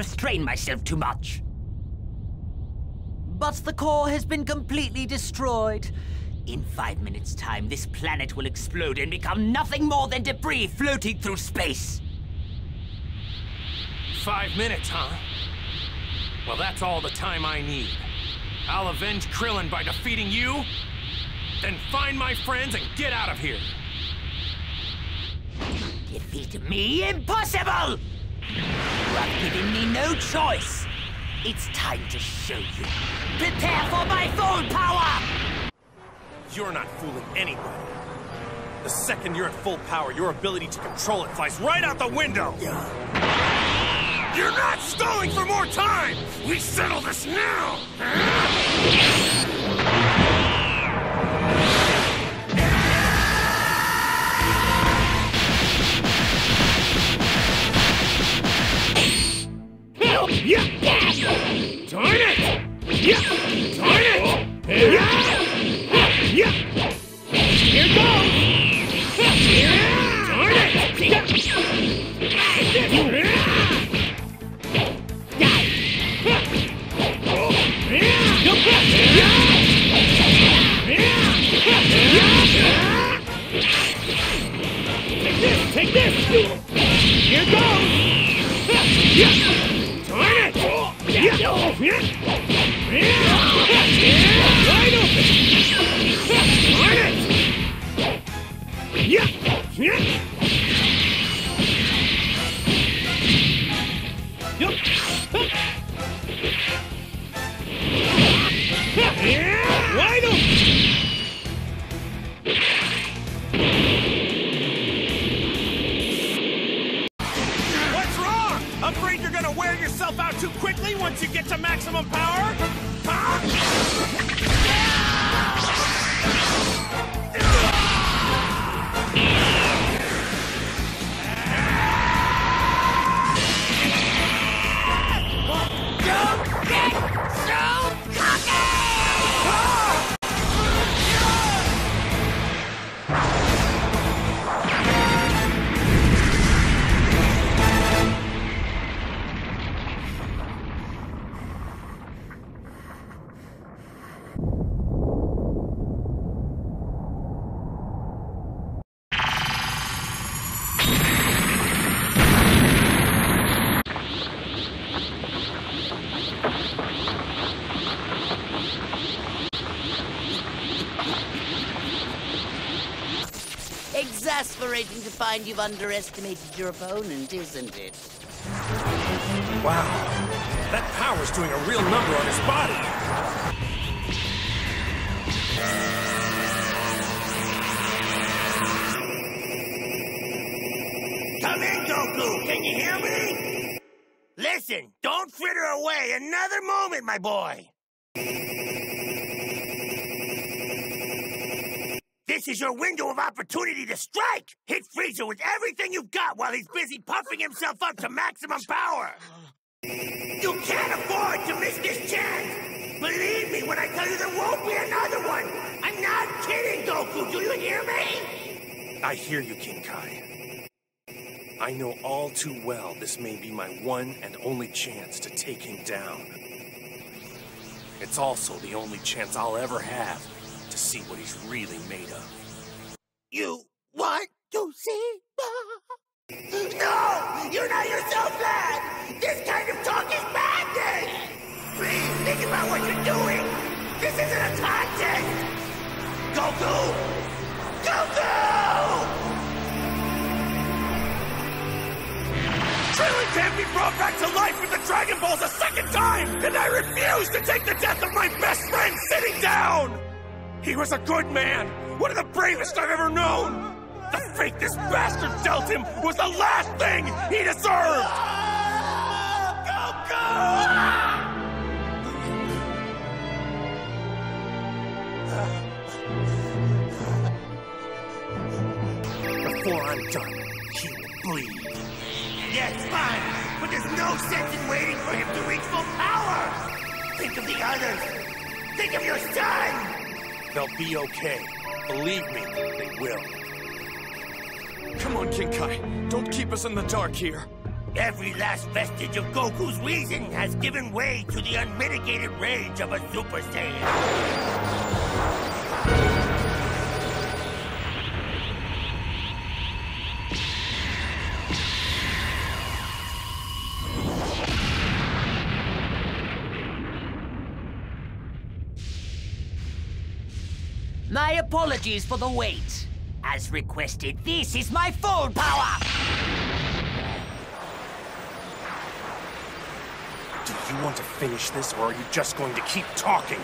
restrained myself too much. But the core has been completely destroyed. In five minutes' time, this planet will explode and become nothing more than debris floating through space. Five minutes, huh? Well, that's all the time I need. I'll avenge Krillin by defeating you, then find my friends and get out of here. Defeat me? Impossible! You have given me no choice. It's time to show you. Prepare for my full power! You're not fooling anybody. The second you're at full power, your ability to control it flies right out the window! You're not stalling for more time! We settle this now! Darn it! Yeah! Darn it! Yeah! Yeah! You get to maximum power? Find you've underestimated your opponent, isn't it? Wow. That power's doing a real number on his body. Come in, Goku! Can you hear me? Listen, don't fritter away another moment, my boy! This is your window of opportunity to strike! Hit Frieza with everything you've got while he's busy puffing himself up to maximum power! You can't afford to miss this chance! Believe me when I tell you there won't be another one! I'm not kidding, Goku! Do you hear me? I hear you, King Kai. I know all too well this may be my one and only chance to take him down. It's also the only chance I'll ever have to see what he's really made of. You want to see? No! You're not yourself that! This kind of talk is madness! Please think about what you're doing! This isn't a contest! Goku! Goku! Krillin can't be brought back to life with the Dragon Balls a second time! And I refuse to take the death of my best friend sitting down! He was a good man! One of the bravest I've ever known! The fate this bastard dealt him was the last thing he deserved! Before I'm done, he will bleed. Yes, fine, but there's no sense in waiting for him to reach full power! Think of the others! Think of your son! They'll be okay. Believe me, they will. Come on, King Kai. Don't keep us in the dark here. Every last vestige of Goku's reason has given way to the unmitigated rage of a Super Saiyan. Apologies for the wait. As requested, this is my full power! Do you want to finish this, or are you just going to keep talking?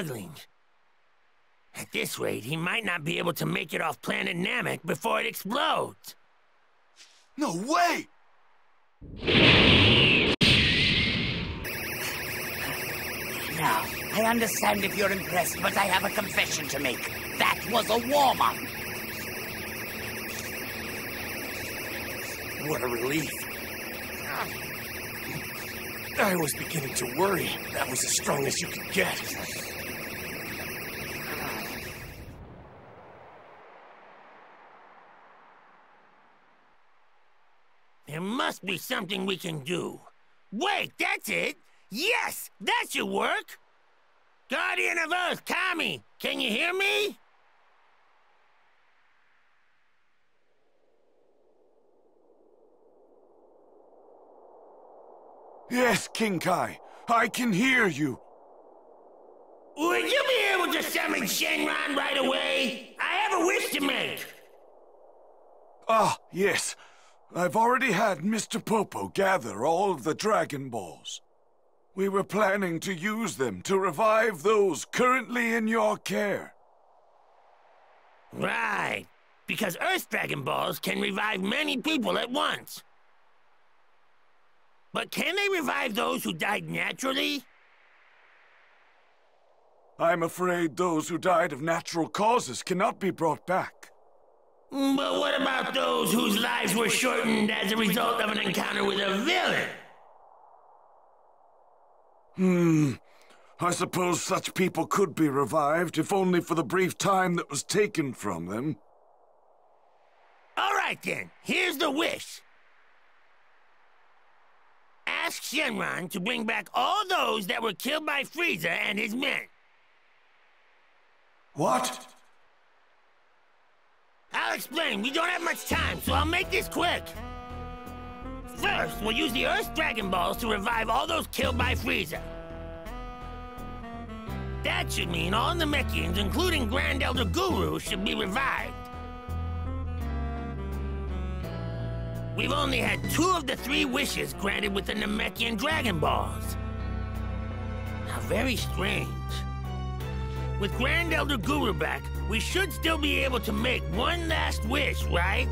Struggling. At this rate, he might not be able to make it off planet Namek before it explodes. No way! Now, I understand if you're impressed, but I have a confession to make. That was a warm-up. What a relief. I was beginning to worry. That was as strong as you could get. There must be something we can do. Wait, that's it! Yes, that should work! Guardian of Earth, Kami, can you hear me? Yes, King Kai. I can hear you. Would you be able to summon Shenron right away? I have a wish to make. Ah, yes. I've already had Mr. Popo gather all of the Dragon Balls. We were planning to use them to revive those currently in your care. Right. Because Earth Dragon Balls can revive many people at once. But can they revive those who died naturally? I'm afraid those who died of natural causes cannot be brought back. But what about those whose lives were shortened as a result of an encounter with a villain? Hmm. I suppose such people could be revived, if only for the brief time that was taken from them. All right then, here's the wish. Ask Shenron to bring back all those that were killed by Frieza and his men. What? I'll explain. We don't have much time, so I'll make this quick. First, we'll use the Earth Dragon Balls to revive all those killed by Frieza. That should mean all the Namekians, including Grand Elder Guru, should be revived. We've only had two of the three wishes granted with the Namekian Dragon Balls. How very strange. With Grand Elder Guru back, we should still be able to make one last wish, right?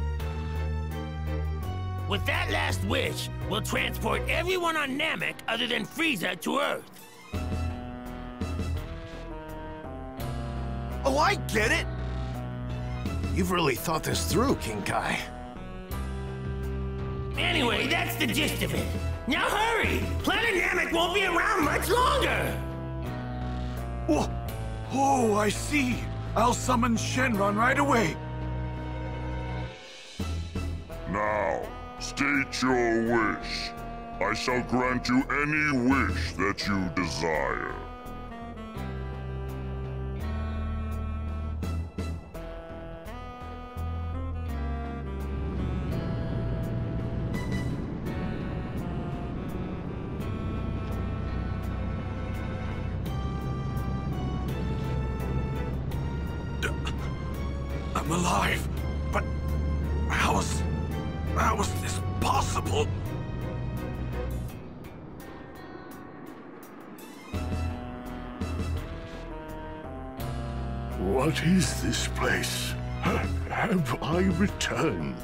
With that last wish, we'll transport everyone on Namek other than Frieza to Earth. Oh, I get it! You've really thought this through, King Kai. Anyway, that's the gist of it. Now hurry! Planet Namek won't be around much longer! Oh, I see. I'll summon Shenron right away. Now, state your wish. I shall grant you any wish that you desire.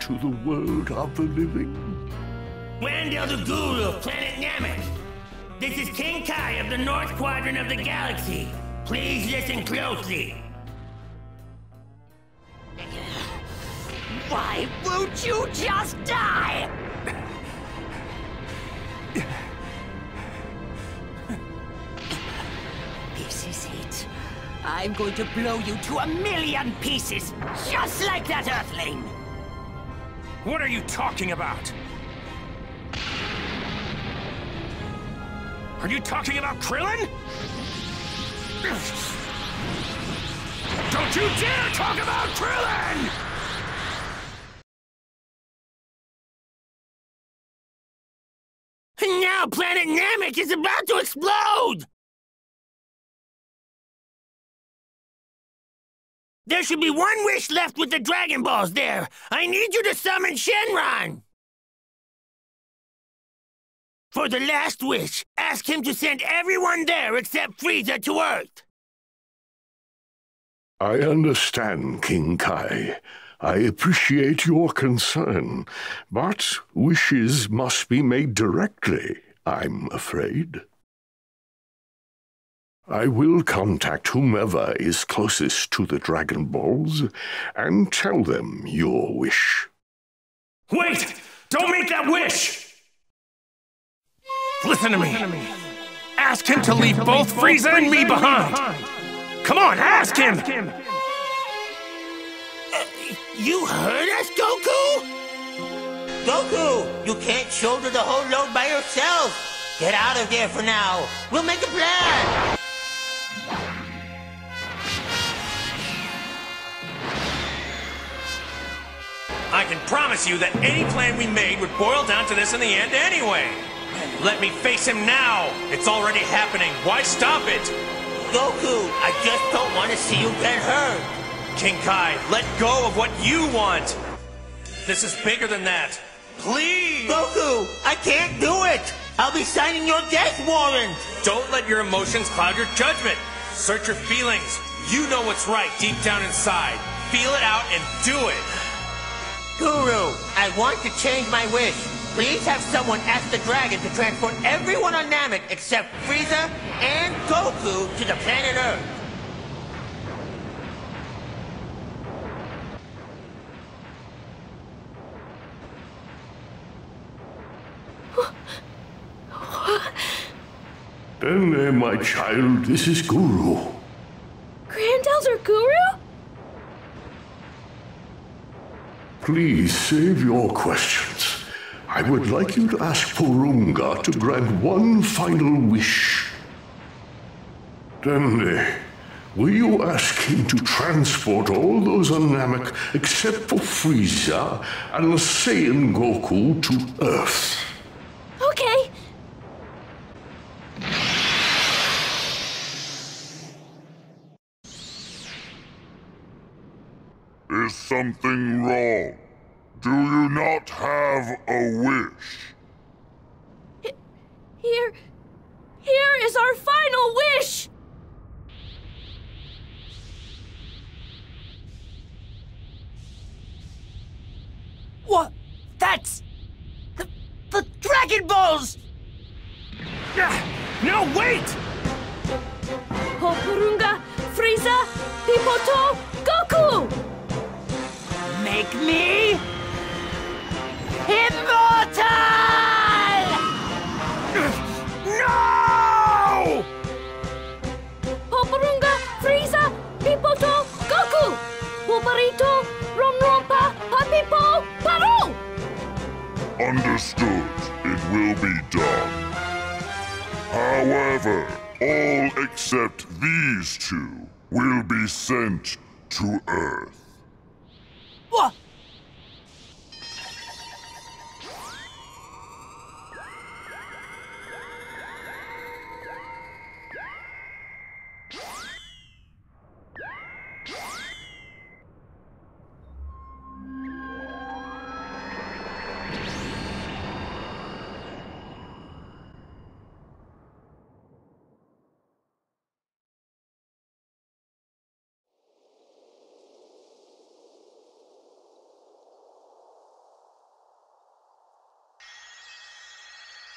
To the world of the living? Wendell the Guru of planet Namek. This is King Kai of the North Quadrant of the galaxy. Please listen closely. Why won't you just die? This is it. I'm going to blow you to a million pieces, just like that Earthling! What are you talking about? Are you talking about Krillin? Don't you dare talk about Krillin! Now planet Namek is about to explode! There should be one wish left with the Dragon Balls there. I need you to summon Shenron. For the last wish, ask him to send everyone there except Frieza to Earth. I understand, King Kai. I appreciate your concern, but wishes must be made directly, I'm afraid. I will contact whomever is closest to the Dragon Balls and tell them your wish. Wait! Don't make that wish! Listen to me. Ask him to leave both Frieza and me behind. Come on, ask him! You heard us, Goku? Goku, you can't shoulder the whole load by yourself. Get out of there for now. We'll make a plan. I can promise you that any plan we made would boil down to this in the end anyway. Let me face him now. It's already happening. Why stop it? Goku, I just don't want to see you get hurt. King Kai, let go of what you want. This is bigger than that. Please! Goku, I can't do it. I'll be signing your death warrant. Don't let your emotions cloud your judgment. Search your feelings. You know what's right deep down inside. Feel it out and do it. Guru, I want to change my wish. Please have someone ask the dragon to transport everyone on Namek except Frieza and Goku to the planet Earth. Dende, my child, this is Guru. Grand Elder Guru? Please save your questions. I would like you to ask Porunga to grant one final wish. Dende, will you ask him to transport all those on Namek except for Frieza and Saiyan Goku to Earth? Okay. Is something wrong? Do you not have a wish? Here. Here is our final wish! What? That's... The, the Dragon Balls! No, wait! Popurunga, Frieza, Pipoto, Goku! Make me... Immortal! No! Popurunga, Frieza, Pipoto, Goku! Pulparito, Romrompa, Papipo, Paro! Understood. It will be done. However, all except these two will be sent to Earth. What?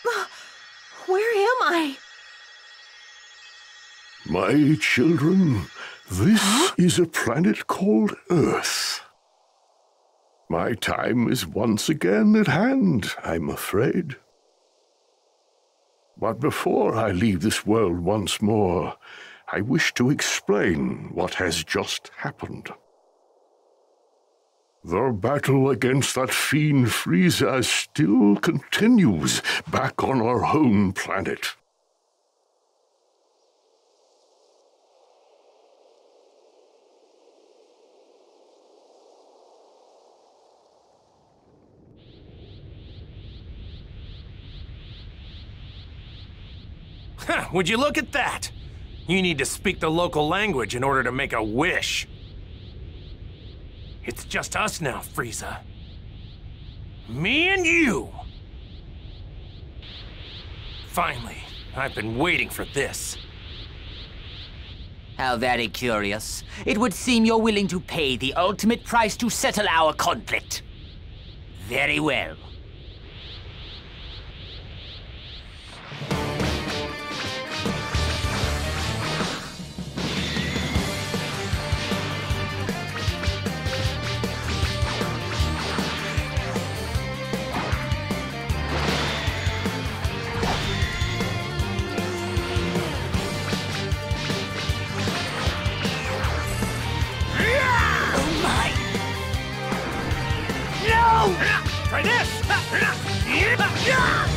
Where am I? My children, this is a planet called Earth. My time is once again at hand, I'm afraid. But before I leave this world once more, I wish to explain what has just happened. The battle against that fiend Frieza still continues back on our home planet. Would you look at that? You need to speak the local language in order to make a wish. It's just us now, Frieza. Me and you! Finally, I've been waiting for this. How very curious. It would seem you're willing to pay the ultimate price to settle our conflict. Very well. It ends now!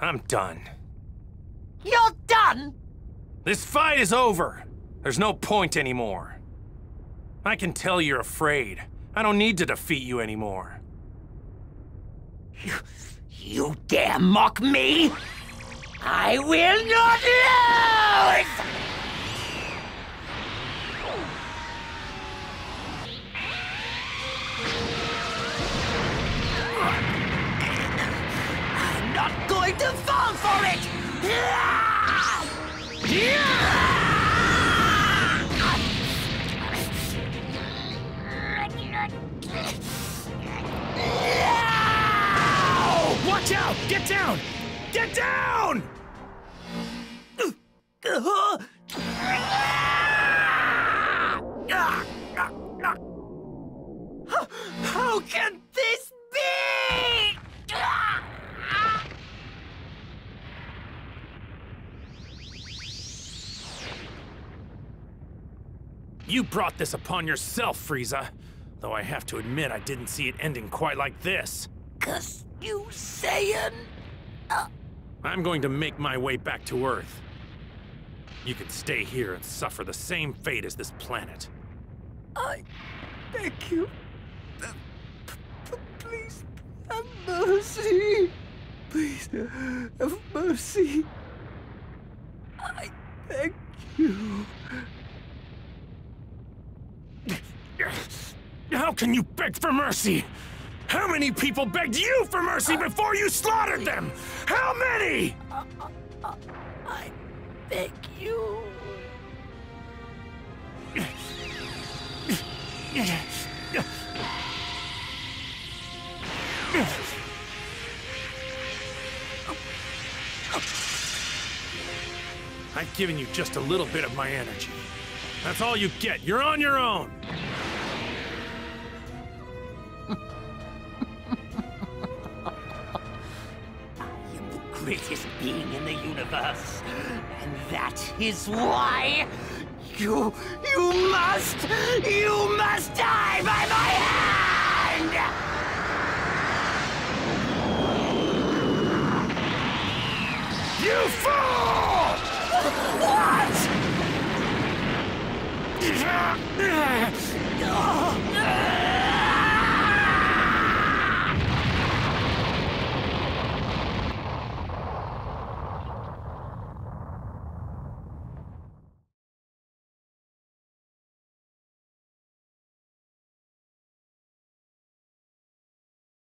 I'm done. You're done? This fight is over. There's no point anymore. I can tell you're afraid. I don't need to defeat you anymore. You, you dare mock me? I will not lose! Going to fall for it! Watch out! Get down! Get down! Uh, uh, You brought this upon yourself, Frieza. Though I have to admit, I didn't see it ending quite like this. Cause you Saiyan. Uh, I'm going to make my way back to Earth. You can stay here and suffer the same fate as this planet. I beg you. Uh, p- p- Please have mercy. Please have mercy. I beg you. How can you beg for mercy? How many people begged you for mercy before you slaughtered them? How many? I beg you. I've given you just a little bit of my energy. That's all you get. You're on your own. Greatest being in the universe. And that is why you, you must, you must die by my hand! You fool! What?